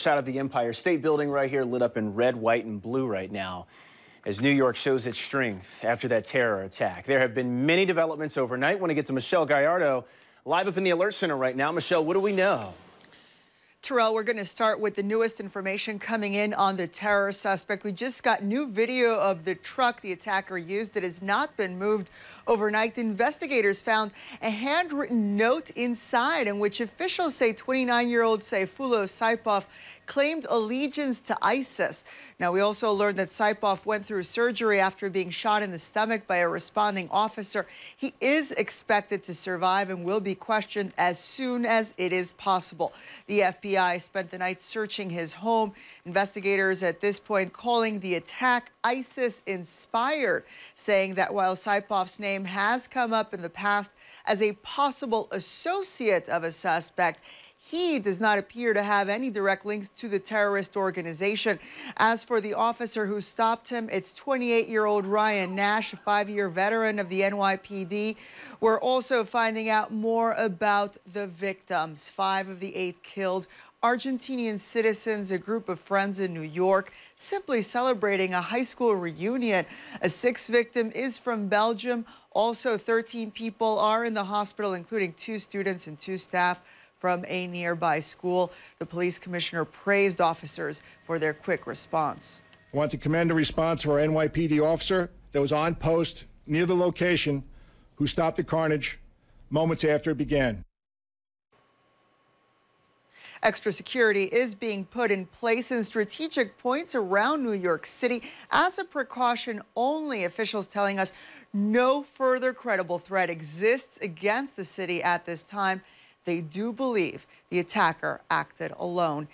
Shot of the Empire State Building right here, lit up in red, white, and blue right now as New York shows its strength after that terror attack. There have been many developments overnight. Want to get to Michelle Gallardo live up in the Alert Center right now. Michelle, what do we know? Terrell, we're going to start with the newest information coming in on the terror suspect. We just got new video of the truck the attacker used that has not been moved overnight. The investigators found a handwritten note inside in which officials say 29-year-old Sayfullo Saipov claimed allegiance to ISIS. Now, we also learned that Saipov went through surgery after being shot in the stomach by a responding officer. He is expected to survive and will be questioned as soon as it is possible. The FBI FBI spent the night searching his home. Investigators at this point calling the attack ISIS inspired, saying that while Saipov's name has come up in the past as a possible associate of a suspect, he does not appear to have any direct links to the terrorist organization. As for the officer who stopped him, it's 28-year-old Ryan Nash, a five-year veteran of the NYPD. We're also finding out more about the victims. Five of the eight killed Argentinian citizens, a group of friends in New York, simply celebrating a high school reunion. A sixth victim is from Belgium. Also, 13 people are in the hospital, including two students and two staff from a nearby school. The police commissioner praised officers for their quick response. I want to commend the response of our NYPD officer that was on post near the location who stopped the carnage moments after it began. Extra security is being put in place in strategic points around New York City as a precaution only. Officials telling us no further credible threat exists against the city at this time. They do believe the attacker acted alone.